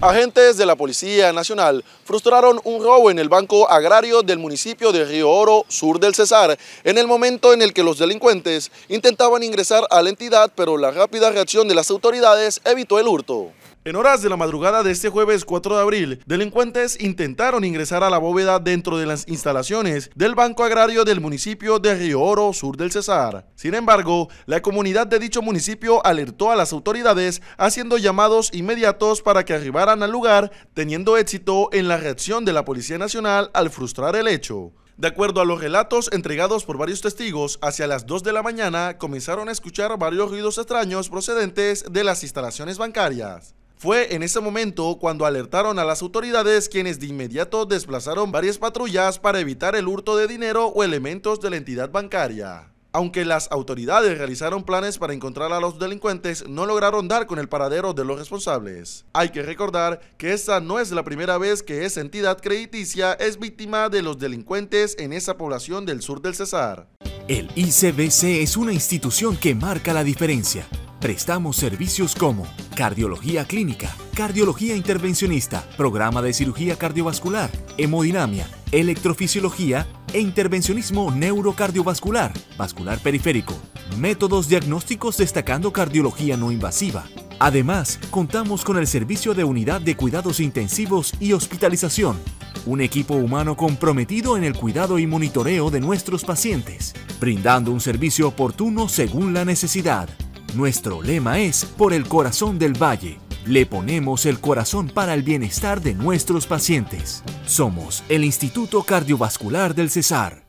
Agentes de la Policía Nacional frustraron un robo en el Banco Agrario del municipio de Río Oro, sur del Cesar, en el momento en el que los delincuentes intentaban ingresar a la entidad, pero la rápida reacción de las autoridades evitó el hurto. En horas de la madrugada de este jueves 4 de abril, delincuentes intentaron ingresar a la bóveda dentro de las instalaciones del Banco Agrario del municipio de Río Oro, sur del Cesar. Sin embargo, la comunidad de dicho municipio alertó a las autoridades haciendo llamados inmediatos para que arribaran al lugar, teniendo éxito en la reacción de la Policía Nacional al frustrar el hecho. De acuerdo a los relatos entregados por varios testigos, hacia las 2 de la mañana comenzaron a escuchar varios ruidos extraños procedentes de las instalaciones bancarias. Fue en ese momento cuando alertaron a las autoridades quienes de inmediato desplazaron varias patrullas para evitar el hurto de dinero o elementos de la entidad bancaria. Aunque las autoridades realizaron planes para encontrar a los delincuentes, no lograron dar con el paradero de los responsables. Hay que recordar que esta no es la primera vez que esa entidad crediticia es víctima de los delincuentes en esa población del sur del Cesar. El ICBC es una institución que marca la diferencia Prestamos servicios como cardiología clínica, cardiología intervencionista, programa de cirugía cardiovascular, hemodinamia, electrofisiología e intervencionismo neurocardiovascular, vascular periférico, métodos diagnósticos destacando cardiología no invasiva. Además, contamos con el servicio de unidad de cuidados intensivos y hospitalización, un equipo humano comprometido en el cuidado y monitoreo de nuestros pacientes, brindando un servicio oportuno según la necesidad. Nuestro lema es Por el corazón del valle. Le ponemos el corazón para el bienestar de nuestros pacientes. Somos el Instituto Cardiovascular del Cesar.